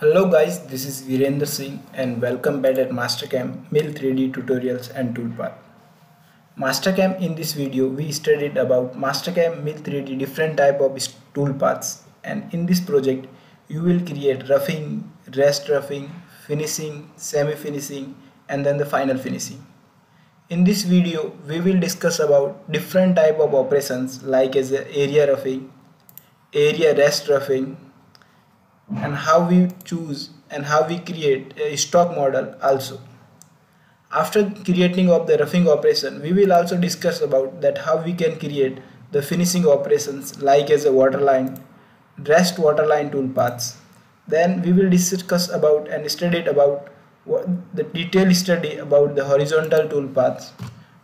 Hello guys, this is Virender Singh and welcome back at Mastercam Mill 3D tutorials and toolpath. Mastercam in this video we studied about Mastercam Mill 3D different type of toolpaths and in this project you will create roughing, rest roughing, finishing, semi-finishing and then the final finishing. In this video we will discuss about different type of operations like as area roughing, area rest roughing and how we choose and how we create a stock model also. After creating of the roughing operation, we will also discuss about that how we can create the finishing operations like as a waterline, rest waterline toolpaths. Then we will discuss about and study about the detailed study about the horizontal toolpaths,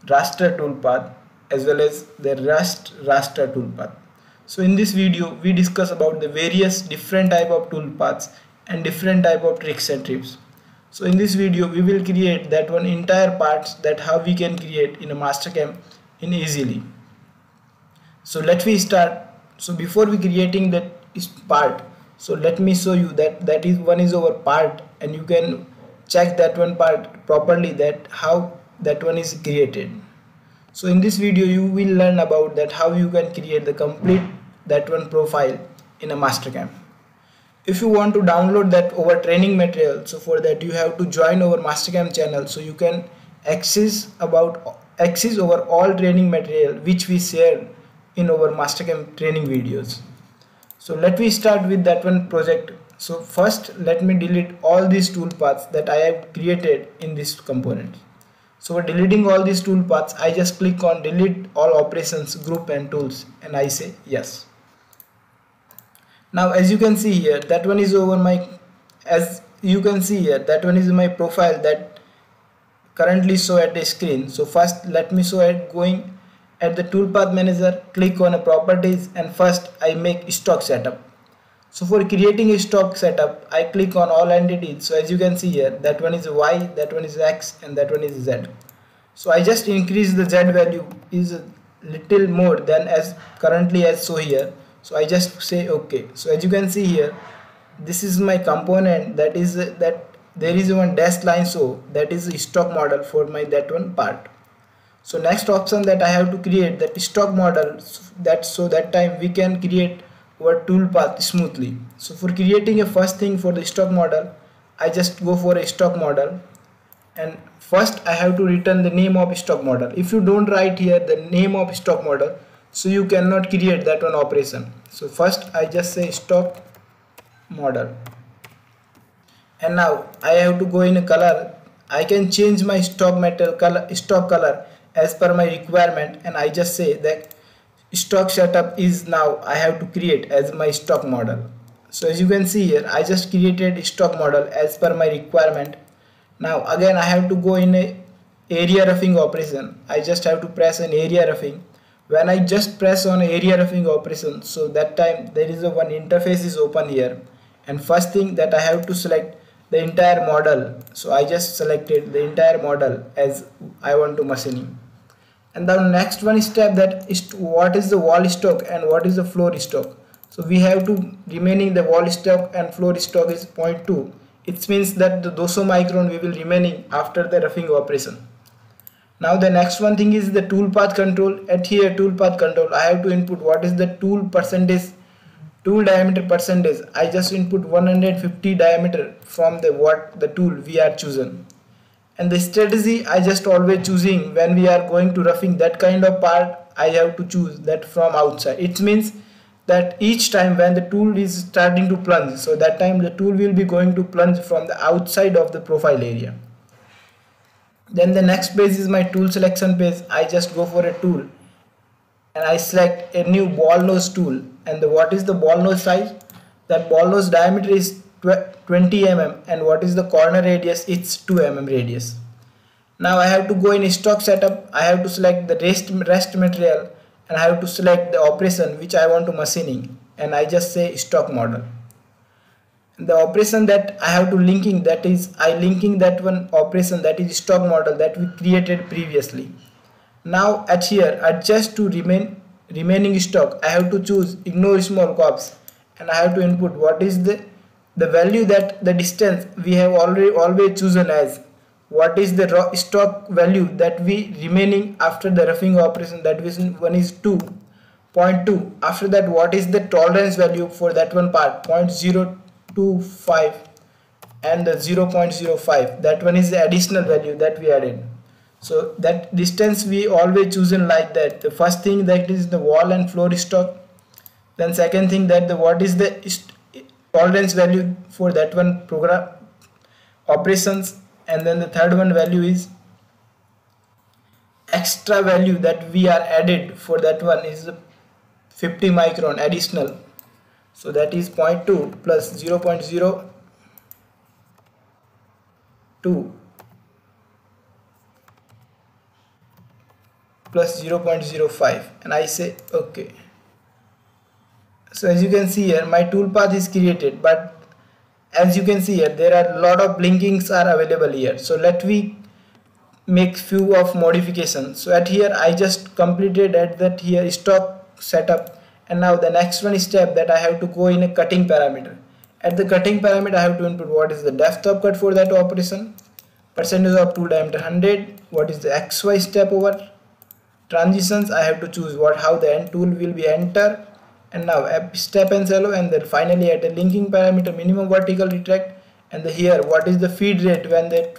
raster toolpath as well as the rest raster toolpath. So in this video we discuss about the various different type of toolpaths and different type of tricks and tips. So in this video we will create that one entire parts that how we can create in a Mastercam in easily. So let me start. So before we creating that part, so let me show you that that is one is our part and you can check that one part properly that how that one is created. So in this video you will learn about that how you can create the complete that one profile in a Mastercam. If you want to download that over training material, so for that you have to join our Mastercam channel so you can access about access over all training material which we share in our Mastercam training videos. So let me start with that one project. So first let me delete all these toolpaths that I have created in this component. So for deleting all these toolpaths, I just click on delete all operations group and tools and I say yes now as you can see here that one is over my as you can see here that one is my profile that currently show at the screen. So first let me show it going at the toolpath manager click on a properties and first I make stock setup. So for creating a stock setup I click on all entities so as you can see here that one is Y that one is X and that one is Z. So I just increase the Z value is little more than as currently as so here so I just say okay. So as you can see here this is my component. That is that there is one dash line. So that is a stock model for my that one part. So next option that I have to create that stock model that so that time we can create our toolpath smoothly. So for creating a first thing for the stock model I just go for a stock model. And first I have to return the name of stock model. If you don't write here the name of stock model so you cannot create that one operation. So first I just say stock model. And now I have to go in a color. I can change my stock metal color stock color as per my requirement. And I just say that stock setup is now I have to create as my stock model. So as you can see here I just created stock model as per my requirement. Now again I have to go in a area roughing operation. I just have to press an area roughing when I just press on area roughing operation so that time there is a one interface is open here. And first thing that I have to select the entire model. So I just selected the entire model as I want to machining. And the next one step that is what is the wall stock and what is the floor stock? So we have to remaining the wall stock and floor stock is 0.2 it means that the 200 micron we will remaining after the roughing operation now the next one thing is the toolpath control. At here toolpath control. I have to input what is the tool percentage tool diameter percentage. I just input 150 diameter from the what the tool we are chosen and the strategy I just always choosing when we are going to roughing that kind of part I have to choose that from outside. It means that each time when the tool is starting to plunge so that time the tool will be going to plunge from the outside of the profile area then the next page is my tool selection page I just go for a tool. And I select a new ball nose tool. And the, what is the ball nose size? That ball nose diameter is 20 mm and what is the corner radius? It's 2 mm radius. Now I have to go in stock setup. I have to select the rest, rest material. And I have to select the operation which I want to machining. And I just say stock model the operation that I have to linking that is I linking that one operation that is stock model that we created previously. Now at here adjust to remain remaining stock I have to choose ignore small cusps and I have to input what is the the value that the distance we have already always chosen as what is the raw stock value that we remaining after the roughing operation that is one is 2.2 after that what is the tolerance value for that one part 0.025 and the 0.05 that one is the additional value that we added. So that distance we always chosen like that. The first thing that is the wall and floor stock. Then second thing that the what is the tolerance value for that one program operations. And then the third one value is extra value that we are added for that one is 50 micron additional so that is 0.2 plus 0 0.02 plus 0.05 and I say okay. So as you can see here my toolpath is created but as you can see here there are a lot of blinkings are available here. So let me make few of modifications so at here I just completed at that here stock setup and now the next one step that I have to go in a cutting parameter. At the cutting parameter I have to input what is the depth of cut for that operation. Percentage of tool diameter 100 what is the xy step over? Transitions I have to choose what how the end tool will be enter. And now step and shallow and then finally at a linking parameter minimum vertical retract. And here what is the feed rate when that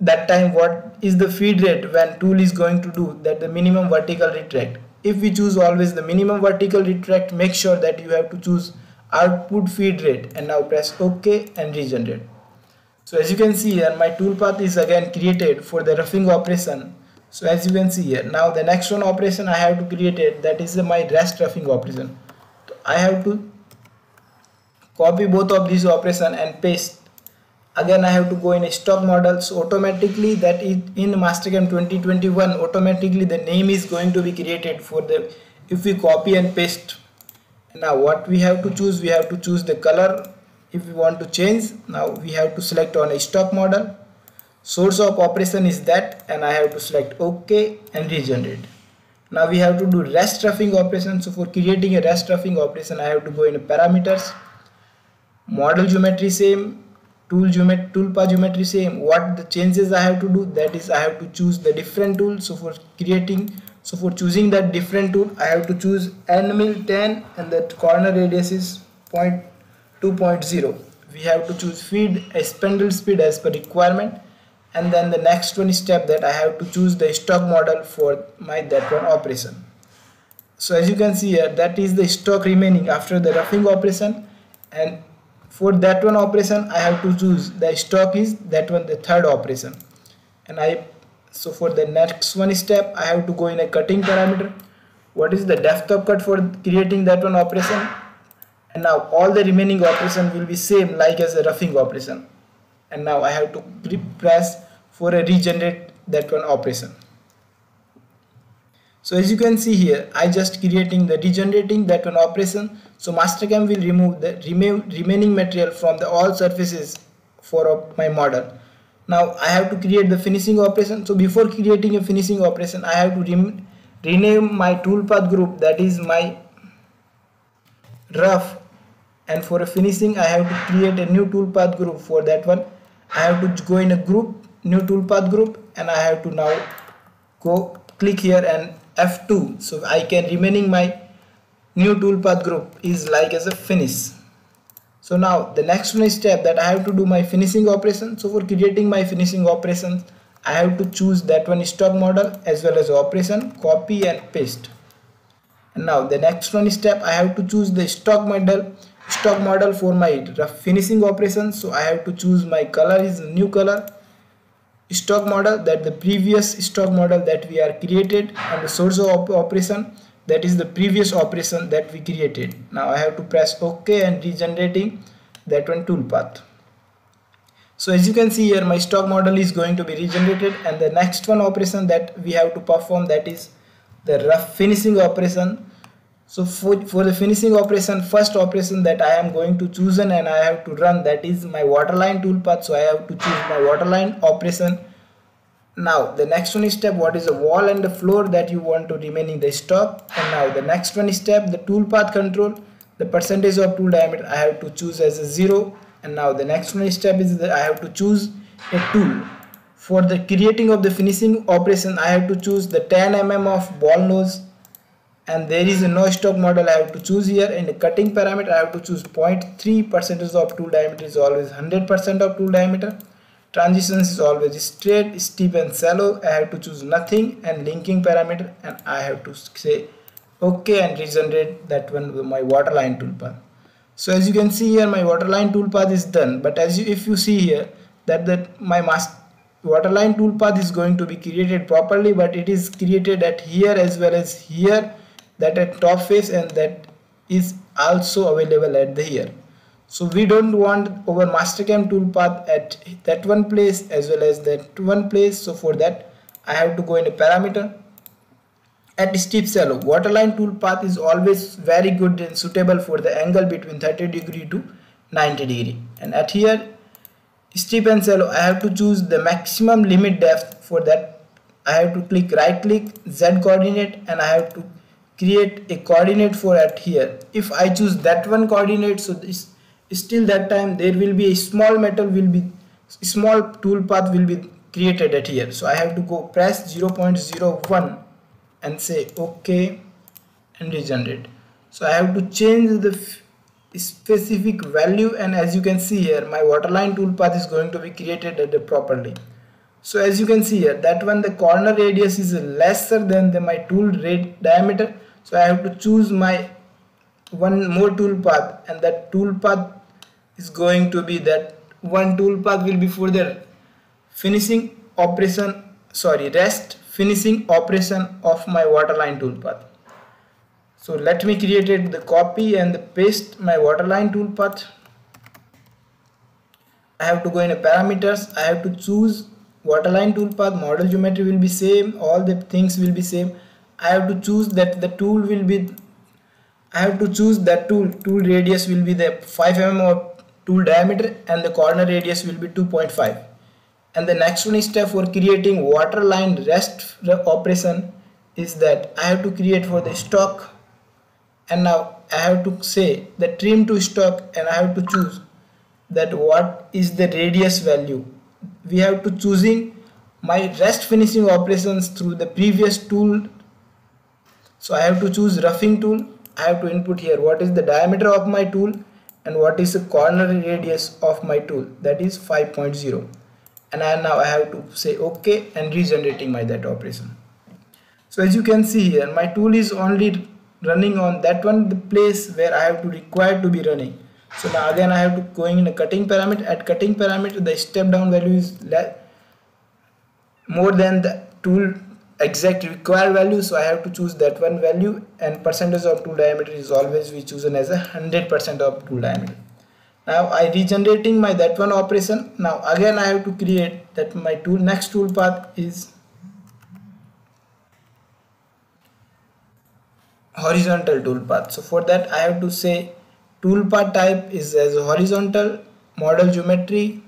that time what is the feed rate when tool is going to do that the minimum vertical retract if we choose always the minimum vertical retract make sure that you have to choose output feed rate and now press ok and regenerate. So as you can see here my toolpath is again created for the roughing operation. So as you can see here now the next one operation I have to create it that is my rest roughing operation. So I have to copy both of these operation and paste again I have to go in a stock model. So automatically that is in Mastercam 2021 automatically the name is going to be created for the if we copy and paste. Now what we have to choose we have to choose the color. If we want to change now we have to select on a stock model. Source of operation is that and I have to select OK and regenerate. Now we have to do rest roughing operation. So for creating a rest roughing operation, I have to go in parameters, model geometry same, tool geometry, toolpath geometry same. What the changes I have to do that is I have to choose the different tool. So for creating, so for choosing that different tool, I have to choose end mill 10 and that corner radius is 0.2.0. We have to choose feed a spindle speed as per requirement and then the next one step that I have to choose the stock model for my that one operation so as you can see here that is the stock remaining after the roughing operation and for that one operation I have to choose. The stock is that one the third operation. And I so for the next one step I have to go in a cutting parameter. What is the depth of cut for creating that one operation? And now all the remaining operation will be same like as a roughing operation. And now I have to press for a regenerate that one operation so as you can see here I just creating the regenerating that one operation. So Mastercam will remove the remaining material from the all surfaces for my model. Now I have to create the finishing operation. So before creating a finishing operation I have to rename my toolpath group that is my rough. And for a finishing I have to create a new toolpath group for that one. I have to go in a group new toolpath group and I have to now go click here and F2 so I can remaining my new toolpath group is like as a finish. So now the next one step that I have to do my finishing operation. So for creating my finishing operations I have to choose that one stock model as well as operation copy and paste. And now the next one step I have to choose the stock model stock model for my finishing operation. So I have to choose my color is new color stock model that the previous stock model that we are created and the source of op operation that is the previous operation that we created. Now I have to press ok and regenerating that one toolpath. So as you can see here my stock model is going to be regenerated and the next one operation that we have to perform that is the rough finishing operation so for, for the finishing operation first operation that I am going to choose and I have to run that is my waterline toolpath. So I have to choose my waterline operation. Now the next one step what is the wall and the floor that you want to remain in the stock? And now the next one step the toolpath control. The percentage of tool diameter I have to choose as a 0 and now the next one step is that I have to choose a tool. For the creating of the finishing operation I have to choose the 10 mm of ball nose and there is a no stock model I have to choose here. In the cutting parameter I have to choose 0.3 percentage of tool diameter is always 100% of tool diameter. Transitions is always straight steep and shallow. I have to choose nothing and linking parameter. And I have to say okay and regenerate that one with my waterline toolpath. So as you can see here my waterline toolpath is done. But as you if you see here that that my master waterline toolpath is going to be created properly. But it is created at here as well as here that at top face and that is also available at the here so we don't want our mastercam toolpath at that one place as well as that one place. So for that I have to go in a parameter. At steep shallow waterline toolpath is always very good and suitable for the angle between 30 degree to 90 degree. And at here steep and shallow I have to choose the maximum limit depth. For that I have to click right click Z coordinate and I have to create a coordinate for at here. If I choose that one coordinate so this still that time there will be a small metal will be small tool path will be created at here. So I have to go press 0.01 and say ok and regenerate. So I have to change the specific value and as you can see here my waterline toolpath is going to be created at the properly. So as you can see here that one the corner radius is lesser than the my tool rate diameter so I have to choose my one more tool path and that tool path is going to be that one tool path will be for the finishing operation sorry rest finishing operation of my waterline toolpath so let me create it, the copy and the paste my waterline toolpath. I have to go in a parameters. I have to choose waterline toolpath. Model geometry will be same. All the things will be same. I have to choose that the tool will be. I have to choose that tool. Tool radius will be the 5 mm of tool diameter and the corner radius will be 2.5. And the next one step for creating waterline rest operation is that I have to create for the stock and now I have to say the trim to stock and I have to choose that what is the radius value we have to choosing my rest finishing operations through the previous tool so I have to choose roughing tool. I have to input here what is the diameter of my tool and what is the corner radius of my tool. That is 5.0 and I now I have to say okay and regenerating my that operation. So as you can see here my tool is only running on that one the place where I have to require to be running. So now again I have to going in a cutting parameter. At cutting parameter the step down value is more than the tool exact required value so I have to choose that one value and percentage of tool diameter is always we chosen as a hundred percent of tool diameter. Now I regenerating my that one operation. Now again I have to create that my tool next tool path is horizontal toolpath so for that I have to say toolpath type is as horizontal model geometry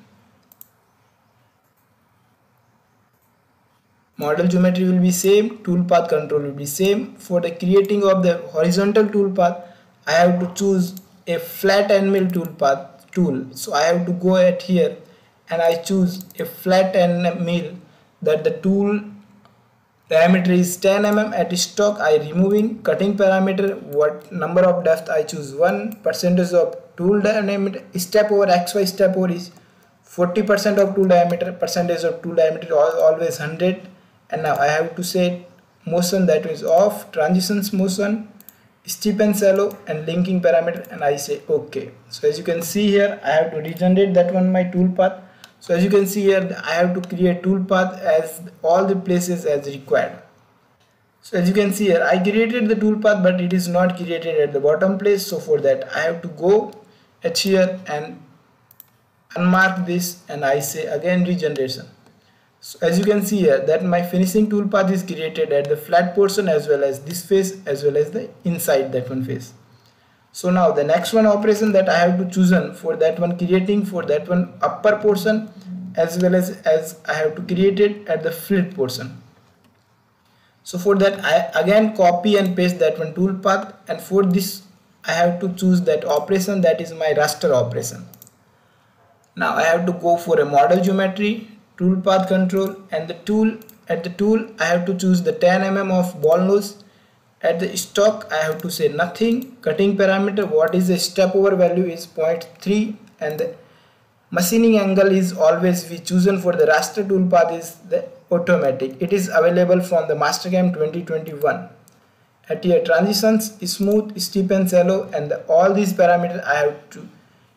model geometry will be same toolpath control will be same. For the creating of the horizontal toolpath I have to choose a flat end mill toolpath tool. So I have to go at here and I choose a flat end mill that the tool diameter is 10 mm at stock. I removing cutting parameter what number of depth I choose 1 percentage of tool diameter step over xy step over is 40 percent of tool diameter percentage of tool diameter always 100 and now I have to set motion that is off transitions motion steep and shallow and linking parameter. And I say okay. So as you can see here I have to regenerate that one my tool path so as you can see here I have to create toolpath as all the places as required. So as you can see here I created the toolpath but it is not created at the bottom place. So for that I have to go at here and unmark this. And I say again regeneration so as you can see here that my finishing toolpath is created at the flat portion as well as this face as well as the inside that one face so now the next one operation that I have to chosen for that one creating for that one upper portion as well as as I have to create it at the flit portion. So for that I again copy and paste that one toolpath and for this I have to choose that operation that is my raster operation. Now I have to go for a model geometry, toolpath control and the tool at the tool I have to choose the 10 mm of ball nose. At the stock I have to say nothing. Cutting parameter what is the step over value is 0.3 and the machining angle is always we chosen for the raster toolpath is the automatic. It is available from the Mastercam 2021 at your transitions smooth steep and shallow and the, all these parameters I have to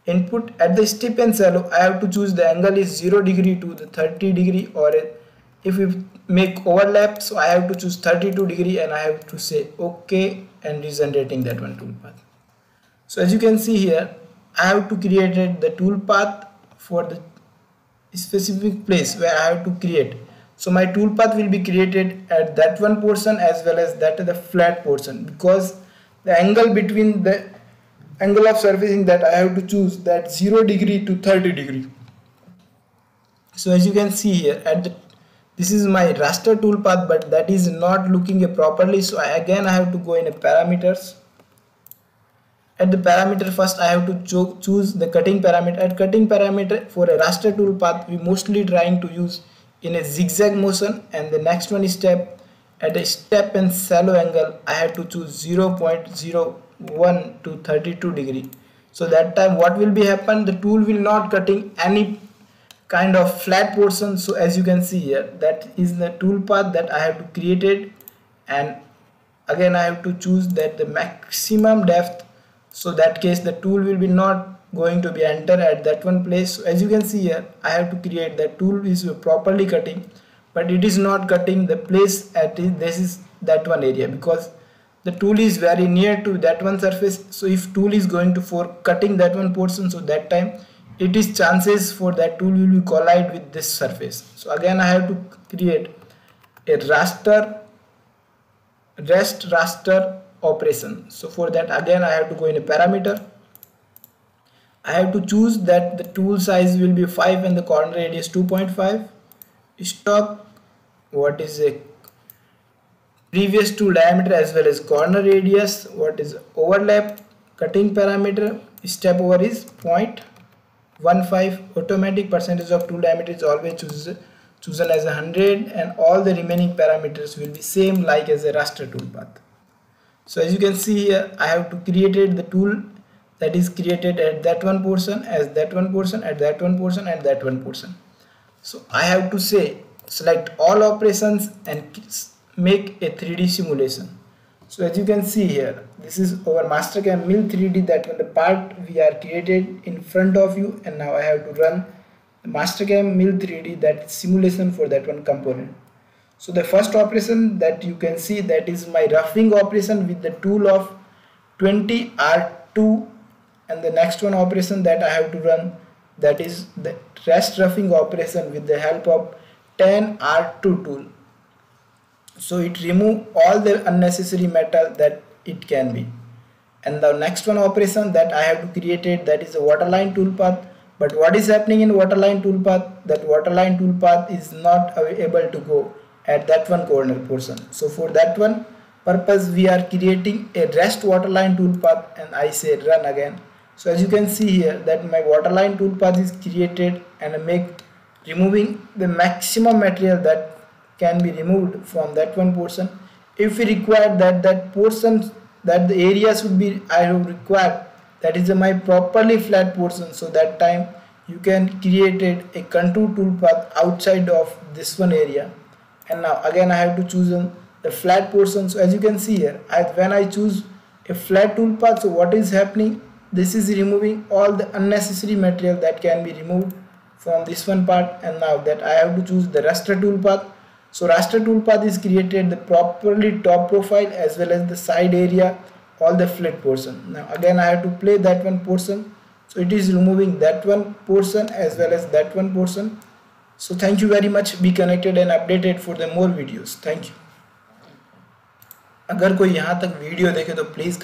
input at the steep and shallow I have to choose the angle is 0 degree to the 30 degree or if we make overlap so I have to choose 32 degree and I have to say OK and regenerating that one toolpath. So as you can see here I have to create the toolpath for the specific place where I have to create so my toolpath will be created at that one portion as well as that the flat portion because the angle between the angle of surfacing that I have to choose that 0 degree to 30 degree. So as you can see here at the this is my raster toolpath but that is not looking properly. So I, again I have to go in a parameters. At the parameter first I have to cho choose the cutting parameter. At cutting parameter for a raster toolpath we mostly trying to use in a zigzag motion. And the next one is step at a step and shallow angle I have to choose 0.01 to 32 degree. So that time what will be happen the tool will not cutting any kind of flat portion. So as you can see here that is the tool path that I have to create it and again I have to choose that the maximum depth. So that case the tool will be not going to be enter at that one place. So as you can see here I have to create that tool is properly cutting but it is not cutting the place at this is that one area because the tool is very near to that one surface. So if tool is going to for cutting that one portion so that time it is chances for that tool will be collide with this surface. So again I have to create a raster rest raster operation. So for that again I have to go in a parameter. I have to choose that the tool size will be 5 and the corner radius 2.5 stock what is a previous tool diameter as well as corner radius what is overlap cutting parameter step over is 0.15 automatic percentage of tool diameter is always chosen chosen as 100 and all the remaining parameters will be same like as a raster tool path so as you can see here I have to created the tool that is created at that one portion as that one portion at that one portion at that one portion. So I have to say select all operations and make a 3d simulation. So as you can see here this is our mastercam mill 3d that one the part we are created in front of you and now I have to run the mastercam mill 3d that simulation for that one component. So the first operation that you can see that is my roughing operation with the tool of 20 R2 and the next one operation that I have to run that is the rest roughing operation with the help of 10 R2 tool so it remove all the unnecessary metal that it can be. And the next one operation that I have to create it that is a waterline toolpath. But what is happening in waterline toolpath? That waterline toolpath is not able to go at that one corner portion. So for that one purpose we are creating a rest waterline toolpath and I say run again. So as you can see here that my waterline toolpath is created and I make removing the maximum material that can be removed from that one portion. If we require that that portion that the area should be I have required that is my properly flat portion so that time you can create a contour toolpath outside of this one area. And now again I have to choose um, the flat portion. So as you can see here I, when I choose a flat toolpath so what is happening? This is removing all the unnecessary material that can be removed from this one part. And now that I have to choose the raster toolpath so raster toolpath is created the properly top profile as well as the side area all the flat portion now again I have to play that one portion so it is removing that one portion as well as that one portion so thank you very much be connected and updated for the more videos thank you अगर कोई यहाँ तक video देखे तो please